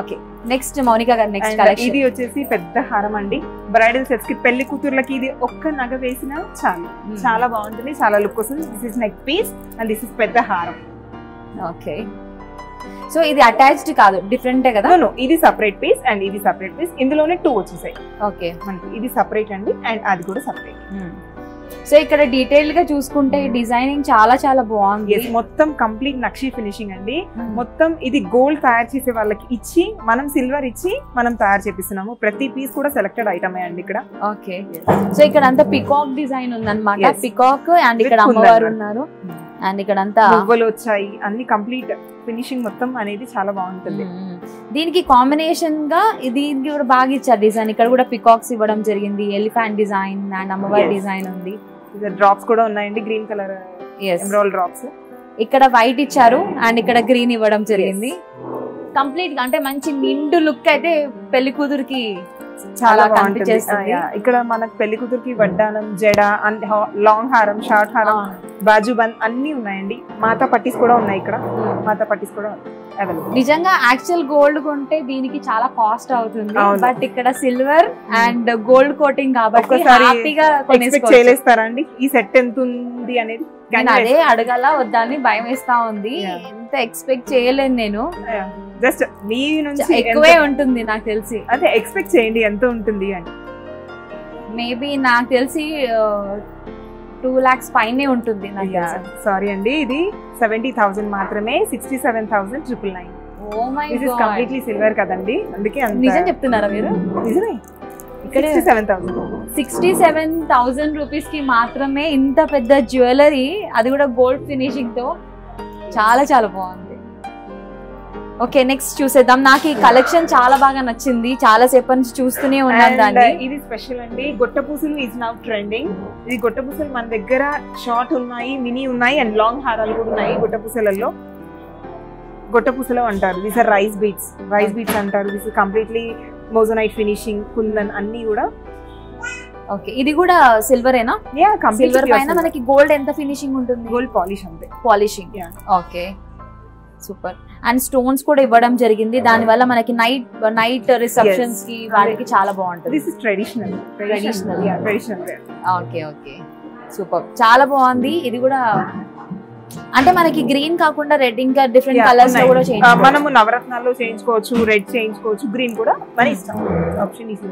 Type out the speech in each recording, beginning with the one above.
Okay next Mounika గారు next ఇది వచ్చేసి పెద్ద హారం అండి. బ్రైడల్ సెట్స్కి పెళ్ళి కూతుర్లకి ఇది ఒక్క నగ వేసినా చాలు. చాలా బాగుంటుంది చాలా లుక్ వస్తుంది this is neck piece and this is పెద్ద హారం. ఓకే సో ఇది అటాచ్డ్ కాదు డిఫరెంటే కదా? ఇది సపరేట్ పీస్ అండ్ ఇది సపరేట్ పీస్ ఇందులోనే టూ వచ్చేసాయి. ఓకే మనకి ఇది సపరేట్ అండి అండ్ అది కూడా సపరేట్ సో ఇక్కడ డీటెయిల్గా చూసుకుంటే డిజైనింగ్ చాలా చాలా బాగుంది. మొత్తం కంప్లీట్ నక్షి ఫినిషింగ్ అండి. మొత్తం ఇది గోల్డ్ తయారు చేసే వాళ్ళకి ఇచ్చి మనం సిల్వర్ ఇచ్చి మనం తయారు చేపిస్తున్నాము. ప్రతి పీస్ కూడా సెలెక్టెడ్ ఐటమే అండి ఇక్కడ. ఓకే సో ఇక్కడ అంతా పికాక్ డిజైన్ ఉందన్నమాట. పికాక్ అండ్ ఇక్కడ అమ్మవారు. ఉన్నారు. అండ్ ఇక్కడ అంతా వచ్చాయి. అన్ని కంప్లీట్ ఫినిషింగ్ మొత్తం అనేది చాలా బాగుంటుంది. మ్మ్. దీనికి కాంబినేషన్గా దీనికి కూడా బాగా ఇచ్చారు డిజైన్ ఇక్కడ కూడా పికాక్స్ ఇవ్వడం జరిగింది ఎలిఫాంట్ డిజైన్ అండ్ అమ్మవారి. డిజైన్ ఉంది. డ్రాప్స్ కూడా ఉన్నాయండి గ్రీన్ కలర్ డ్రాప్స్ ఇక్కడ వైట్ ఇచ్చారు అండ్ ఇక్కడ గ్రీన్ ఇవ్వడం జరిగింది. కంప్లీట్గా అంటే మంచి నిండు లుక్ అయితే పెళ్ళి కూతురికి చాలా కనిపించేస్తుంది. ఇక్కడ మనకు పెళ్ళి కూతురికి వడ్డానం జడ అండ్ లాంగ్ హారం షార్ట్ హారం బాజు బంద్ అన్ని ఉన్నాయండి. మాతా పట్టీస్ కూడా ఉన్నాయి ఇక్కడ. మాతా పట్టీస్ కూడా నిజంగా యాక్చువల్ గోల్డ్ కొంటే దీనికి చాలా కాస్ట్ అవుతుంది. బట్ ఇక్కడ సిల్వర్ అండ్ గోల్డ్ కోటింగ్ కాబట్టి హ్యాపీగా ఈ సెట్ ఎంత ఉంది అనేది? నేను అదే అడగాల వద్దని భయం వేస్తా ఉంది. ఎంత ఎక్స్పెక్ట్ చేయలేను నేను. జస్ట్ మీ నుంచి ఎక్కువే ఉంటుంది నాకు తెలిసి. అదే ఎక్స్పెక్ట్ చేయండి ఎంత ఉంటుంది అని. మేబీ నాకు తెలిసి టూ లాక్స్ పైనే ఉంటుంది సారీ అండి ఇది సెవెంటీ థౌసండ్ మాత్రమే sixty seven thousand triple nine completely silver కదండి. అందుకే నిజం చెప్తున్నారా మీరు? నిజమే. ఇక్కడే seven thousand sixty seven thousand రూపీస్కి మాత్రమే ఇంత పెద్ద జ్యువెలరీ అది కూడా గోల్డ్ ఫినిషింగ్తో చాలా చాలా బాగుంది. ఓకే నెక్స్ట్ చూసేద్దాం. నాకు ఈ కలెక్షన్ చాలా బాగా నచ్చింది. చాలా సేపటి నుంచి చూస్తూనే ఉన్నాను దాన్ని. ఇది స్పెషల్ అండి. గొట్టపూసలు ఈజ్ నౌ ట్రెండింగ్ ఇది గొట్టపూసలు మన దగ్గర షార్ట్ ఉన్నాయి మినీ ఉన్నాయి అండ్ లాంగ్ హారాలు కూడా ఉన్నాయి గొట్టపూసలలో గొట్టపూసలు అంటారు. This are rice beads rice beads అంటారు. This completely moissanite finishing kundan అన్ని కూడా ఓకే ఇది కూడా సిల్వరేనా యా సిల్వర్ పైన మనకి గోల్డ్ ఎంత ఫినిషింగ్ ఉంటుంది? గోల్డ్ పాలిష్ అంతే. Polishing. Okay super and stones కూడా ఇవ్వడం జరిగింది. దాని వల్ల మనకి నైట్ నైట్ రిసెప్షన్స్కి వాటికి చాలా బాగుంటుంది. This is traditional. Yeah traditional okay okay super చాలా బాగుంది. ఇది కూడా అంటే మనకి గ్రీన్ కాకుండా రెడ్ ఇంకా డిఫరెంట్ కలర్స్ కూడా మనము నవరత్నాల్లో చేయించుకోవచ్చు రెడ్ చేయించుకోవచ్చు గ్రీన్ కూడా మన ఇష్టం. ఆప్షన్ ఈస్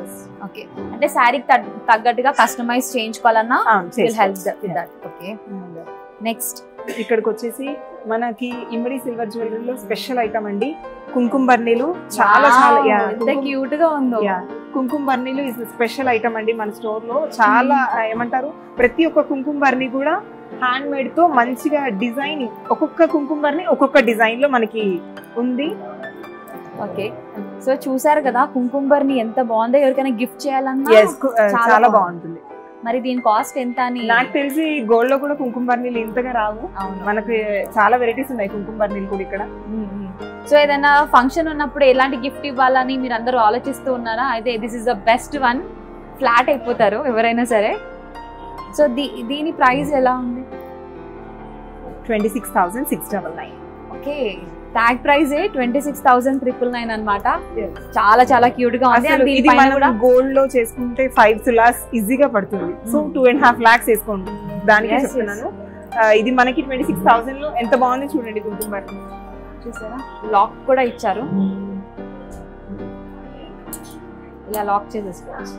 ఓకే అంటే శారీకి తగ్గట్టుగా customise చేయించుకోవాలన్నా will help with that okay next ఇక్కడికి వచ్చేసి మనకి ఇమ్మడి సిల్వర్ జ్యువెలరీలో స్పెషల్ ఐటమ్ అండి. కుంకుమ బర్నీలు చాలా చాలా ఎంత క్యూట్గా ఉందో. కుంకుమ బర్నీలు ఇస్ స్పెషల్ ఐటమ్ అండి మన స్టోర్లో. చాలా ఆ, ఏమంటారు? ప్రతి ఒక్క కుంకుమ బర్నీ కూడా హ్యాండ్ మేడ్తో మంచిగా డిజైన్ ఒక్కొక్క కుంకుమ బర్నీ ఒక్కొక్క డిజైన్లో మనకి ఉంది. ఓకే సో చూసారు కదా కుంకుంబర్ని ఎంత బాగుందో ఎవరికైనా గిఫ్ట్ చేయాలన్నా చాలా. బాగుంటుంది. మరి దీని కాస్ట్ ఎంత అని? నాకు తెలిసి గోల్డ్లో కూడా కుంకుమ బర్నీలు ఇంతగా రావు. మనకి చాలా వెరైటీస్ ఉన్నాయి కుంకుమ బర్నీలు కూడా ఇక్కడ. సో ఏదైనా ఫంక్షన్ ఉన్నప్పుడు ఎలాంటి గిఫ్ట్ ఇవ్వాలని మీరు అందరూ ఆలోచిస్తూ ఉన్నారా? అయితే this is the best one flat అయిపోతారు ఎవరైనా సరే. సో దీ దీని ప్రైస్ ఎలా ఉంది? Twenty six six double nine okay tag price twenty six thousand triple nine అనమాట చాలా చాలా క్యూట్గా ఉంది. గోల్డ్లో చేసుకుంటే ఫైవ్ తులాస్ ఈజీగా పడుతుంది. So. Two and half lakhs వేసుకోండి. దానికి చెప్తున్నాను. ఇది మనకి ట్వంటీ సిక్స్ థౌసండ్లో ఎంత బాగుంది చూడండి కుంకుమ. చూసారా? లాక్ కూడా ఇచ్చారు. ఇలా లాక్ చేసేసుకోవచ్చు.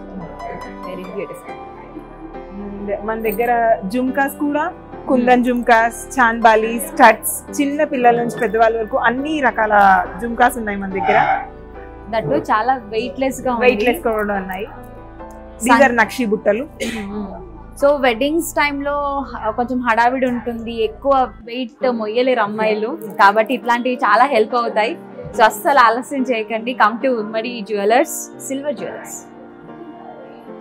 వెరీ బ్యూటిఫుల్ మన దగ్గర జుమ్కాస్ కూడా కుందన్ జుమ్కాస్ చాన్బాలి స్టడ్స్ చిన్న పిల్లల నుంచి పెద్దవాళ్ళ వరకు అన్ని రకాల జుమ్కాస్ ఉన్నాయి మన దగ్గర. దట్టు చాలా వెయిట్ లెస్గా వెయిట్ లెస్ కూడా ఉన్నాయి. దీస్ ఆర్ నక్షి బుట్టలు. సో వెడ్డింగ్స్ టైంలో కొంచెం హడావిడి ఉంటుంది. ఎక్కువ వెయిట్ మొయ్యలేరు అమ్మాయిలు. కాబట్టి ఇట్లాంటివి చాలా హెల్ప్ అవుతాయి. సో అస్సలు ఆలస్యం చేయకండి. Come to Ummadi jewellers silver jewellers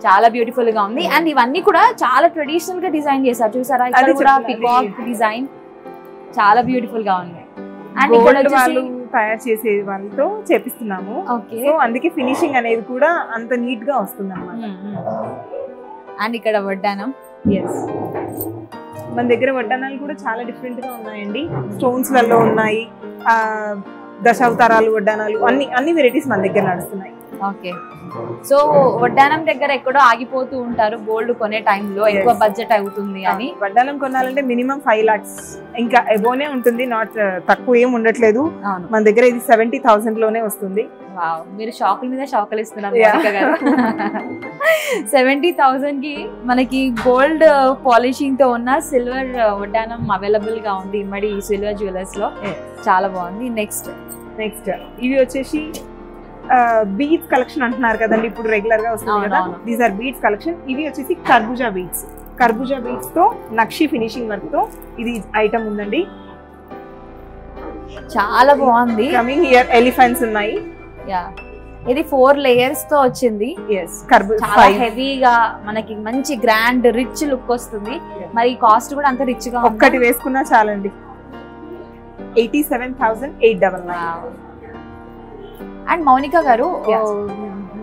చాలా బ్యూటిఫుల్గా ఉంది. అండ్ ఇవన్నీ కూడా చాలా ట్రెడిషనల్గా డిజైన్ చేశారు. చూసారా? ఇక్కడ కూడా. పికాక్ డిజైన్ చాలా బ్యూటిఫుల్గా ఉంది. అండ్ ఇక్కడ వచ్చేసి తయారు చేసే వాళ్ళతో చేపిస్తున్నాము సో అందుకే ఫినిషింగ్ అనేది కూడా అంత నీట్గా వస్తుంది అండ్ ఇక్కడ వడ్డానం ఎస్ మన దగ్గర వడ్డానాలు కూడా చాలా డిఫరెంట్గా ఉన్నాయండి. స్టోన్స్లలో ఉన్నాయి. ఆ దశావతారాలు వడ్డానాలు అన్ని అన్ని వెరైటీస్ మన దగ్గర నడుస్తున్నాయి. ఓకే. సో వడ్డానం దగ్గర ఎక్కడో ఆగిపోతూ ఉంటారు గోల్డ్ కొనే టైంలో ఎక్కువ. బడ్జెట్ అవుతుంది అని. వడ్డానం కొనాలంటే మినిమం ఫైవ్ లాక్స్. ఇంకా ఎబోనే ఉంటుంది నాట్ తక్కువ ఏం ఉండట్లేదు. మన దగ్గర ఇది సెవెంటీ థౌసండ్లోనే వస్తుంది. వావ్. మీరు షాకుల మీద షాకులు ఇస్తున్నారు సెవెంటీ థౌసండ్కి మనకి గోల్డ్ పాలిషింగ్తో ఉన్న సిల్వర్ వడ్డానం అవైలబుల్గా ఉంది. ఇమ్మడి సిల్వర్ జ్యువెలర్స్లో. చాలా బాగుంది. నెక్స్ట్. నెక్స్ట్. ఇవి వచ్చేసి బీడ్స్ కలెక్షన్ అంటున్నారు కదండి ఇప్పుడు రెగ్యులర్గా వస్తుంది కదా. దీస్ ఆర్ బీడ్స్ కలెక్షన్ ఇవి వచ్చేసి కర్బూజా బీడ్స్ కర్బూజా బీడ్స్తో నక్షి ఫినిషింగ్ వర్క్తో ఇది ఐటమ్ ఉందండి. చాలా బాగుంది. కమింగ్ హియర్ ఎలిఫెంట్స్ ఉన్నాయి. యా. ఇది ఫోర్ లేయర్స్తో వచ్చింది. ఎస్ కర్బూజా చాలా హెవీగా మనకి మంచి గ్రాండ్ రిచ్ లుక్ వస్తుంది. మరి కాస్ట్ కూడా అంత రిచ్గా ఒక్కటి వేసుకున్నా చాలండి. Eighty seven thousand eight double nine and Mounika గారు.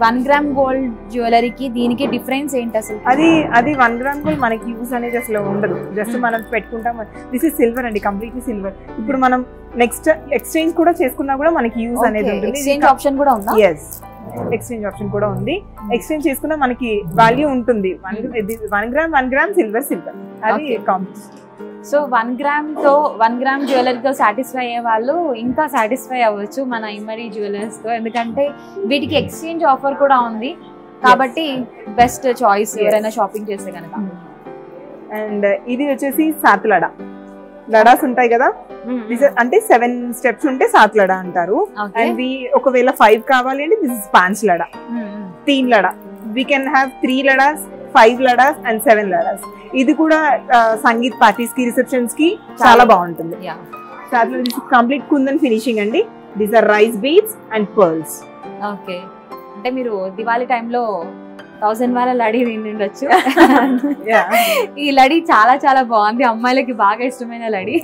వన్ గ్రామ్ గోల్డ్ జ్యువెలరీకి దీనికి డిఫరెన్స్ ఏంటి అసలు? అది అది వన్ గ్రామ్ కూడా మనకి యూజ్ అనేది అసలు ఉండదు. Just Hmm. మనం పెట్టుకుంటాం. దిస్ ఇస్ సిల్వర్ అండి కంప్లీట్లీ సిల్వర్ ఇప్పుడు మనం నెక్స్ట్ ఎక్స్చేంజ్ కూడా చేసుకున్నా కూడా మనకి యూజ్ అనేది ఉంటుంది. ఎక్స్చేంజ్ ఆప్షన్ కూడా ఉందా? ఎస్ ఎక్స్చేంజ్ ఆప్షన్ కూడా ఉంది. ఎక్స్చేంజ్ చేసుకున్నా మనకి వాల్యూ ఉంటుంది. One gram one gram silver silver అది Okay. సో వన్ గ్రామ్తో వన్ గ్రామ్ జ్యువెలరీ తో సాటిస్ఫై అయ్యే వాళ్ళు ఇంకా సాటిస్ఫై అవ్వచ్చు మన ఇమ్మడి జ్యువెలర్స్తో ఎందుకంటే వీటికి ఎక్స్చేంజ్ ఆఫర్ కూడా ఉంది. కాబట్టి బెస్ట్ చాయిస్. ఎవరైనా షాపింగ్ చేస్తే కనుక అండ్ ఇది వచ్చేసి సాత్ లడా. లడాస్ ఉంటాయి కదా? This is- అంటే సెవెన్ స్టెప్స్ ఉంటే సాత్ లడా అంటారు. అండ్ వి ఒకవేళ ఫైవ్ కావాలి అంటే దిస్ ఇస్ పాంచ్ లడా. తీన్ లడా. వీ కెన్ హ్యావ్ త్రీ లడాస్ ఫైవ్ లడాస్ అండ్ సెవెన్ లడాస్ ఇది కూడా సంగీత్ పార్టీస్కి రిసెప్షన్స్కి చాలా బాగుంటుంది కంప్లీట్ కుందన్ ఫినిషింగ్ అండి. These are rice beads and pearls okay అంటే మీరు దివాళీ టైంలో థౌసండ్ వార లడీ ఉండొచ్చు ఈ లడీ చాలా చాలా బాగుంది. అమ్మాయిలకి బాగా ఇష్టమైన లడీ.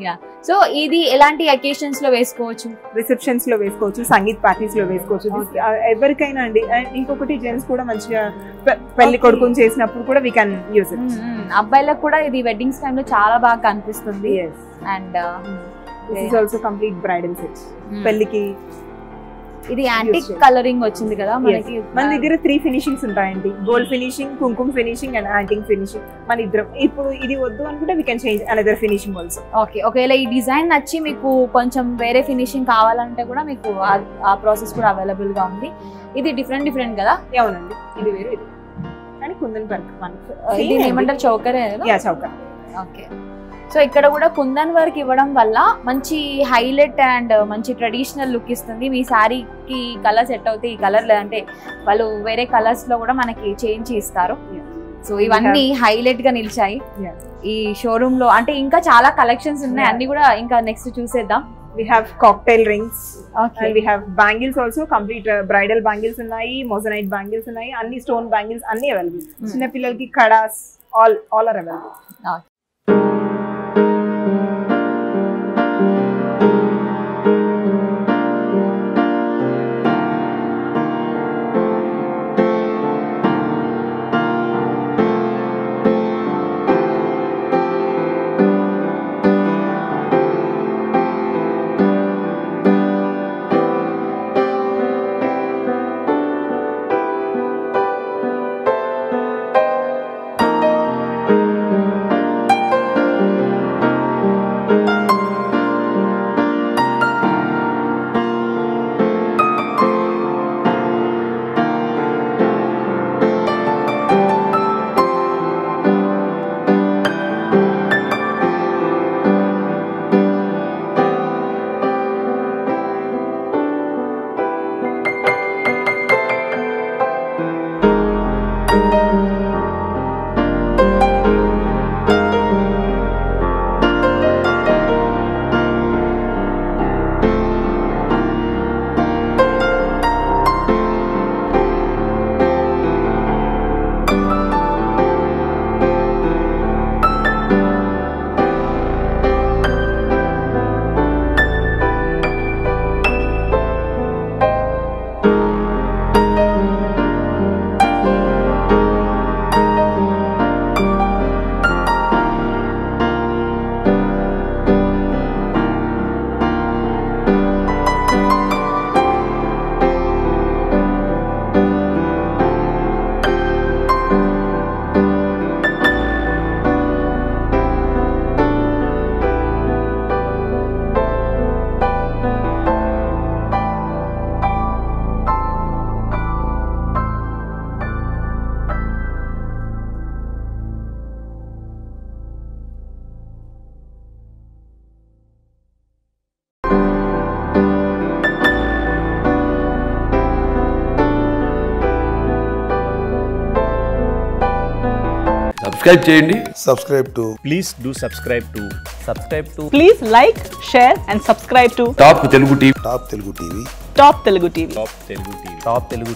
యా సో ఇది ఎలాంటి అకేషన్స్లో వేసుకోవచ్చు? రిసెప్షన్స్లో వేసుకోవచ్చు సంగీత్ పార్టీస్లో వేసుకోవచ్చు. ఆ, ఎవరికైనా అండి. ఇంకొకటి జెంట్స్ కూడా మంచిగా పెళ్ళి. కొడుకుని చేసినప్పుడు కూడా వీ కెన్ ఇట్ మ్మ్. అబ్బాయిలకు కూడా ఇది వెడ్డింగ్స్ టైంలో చాలా బాగా కనిపిస్తుంది. And this is also complete bridal set పెళ్ళికి ఇది యాంటిక్. కలరింగ్ వచ్చింది కదా మనకి. మన దగ్గర త్రీ ఫినిషింగ్స్ ఉంటాయండి. గోల్డ్ ఫినిషింగ్ కుంకుమ ఫినిషింగ్ అండ్ యాంటింగ్ ఫినిషింగ్ మన ఇద్దరం. ఇప్పుడు ఇది వద్దు అనుకుంటే we can change another finishing also okay ఒకవేళ ఈ డిజైన్ నచ్చి మీకు కొంచెం వేరే ఫినిషింగ్ కావాలంటే కూడా మీకు ఆ- ప్రాసెస్ కూడా అవైలబుల్గా ఉంది. ఇది డిఫరెంట్ డిఫరెంట్ కదా? అవునండి. ఇది వేరు ఇది. కానీ కుందన్ వర్క్ ఇది ఏమంటారు? చౌకరే యా చౌక. ఓకే సో ఇక్కడ కూడా కుందన్ వర్క్ ఇవ్వడం వల్ల మంచి హైలైట్ అండ్ మంచి ట్రెడిషనల్ లుక్ ఇస్తుంది. మీ శారీకి కలర్ సెట్ అవుతే ఈ కలర్ లేదంటే వాళ్ళు వేరే కలర్స్లో కూడా మనకి చేంజ్ ఇస్తారు సో ఇవన్నీ హైలైట్గా నిలిచాయి. ఈ షోరూమ్లో అంటే ఇంకా చాలా కలెక్షన్స్ ఉన్నాయి. అన్ని కూడా ఇంకా నెక్స్ట్ చూసేద్దాం. We have cocktail rings we have bangles also complete bridal bangles ఉన్నాయి మోజనైట్ బ్యాంగిల్స్ ఉన్నాయి. అన్ని స్టోన్ బ్యాంగిల్స్ అన్ని అవైలబుల్ చిన్న పిల్లలకి kadas all all are available subscribe చేయండి. Subscribe to please do subscribe to subscribe to please like share and subscribe to top Telugu TV top Telugu TV top Telugu TV top Telugu TV top Telugu